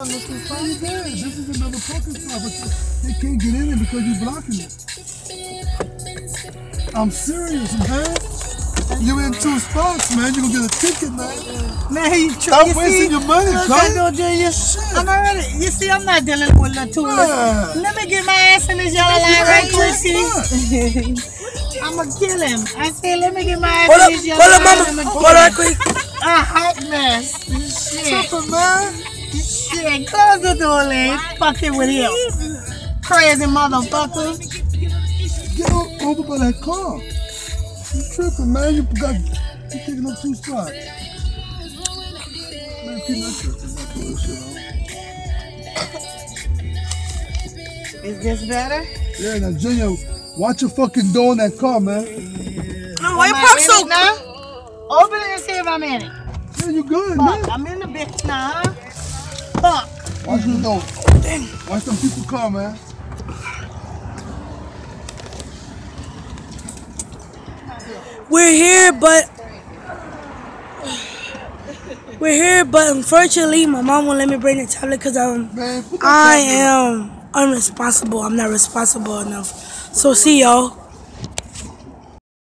This is another parking spot, but they can't get in there because you're blocking it. I'm serious, man. You in two spots, man. You gonna get a ticket, man. Man, he Stop you wasting see, your money, look. I know, Junior. I'm already. You see, I'm not dealing with the two. Man. Let me get my ass in this yellow line right quick, see. I'ma kill him. I said, let me get my ass Hold in this yellow hold up, line. mama. Hold on, quick. A hot mess. Shit. Tripping, man. Shit. Close the door, lady. Fucking with him. Crazy motherfucker. Get o- over by that car. You tripping, man. You got you taking up two spots. Man, keep that tripping. That bullshit on. Is this better? Yeah, now Junior, watch your fucking door in that car, man. No, why you Am park so it now? Open it and see if I'm in it. Yeah, you good, Fuck, man. I'm in the bitch now, huh? Fuck. Watch your door. Watch them people come, man. We're here, but we're here, but unfortunately, my mom won't let me bring the tablet because I'm Man, I am unresponsible. I'm not responsible enough. So see y'all.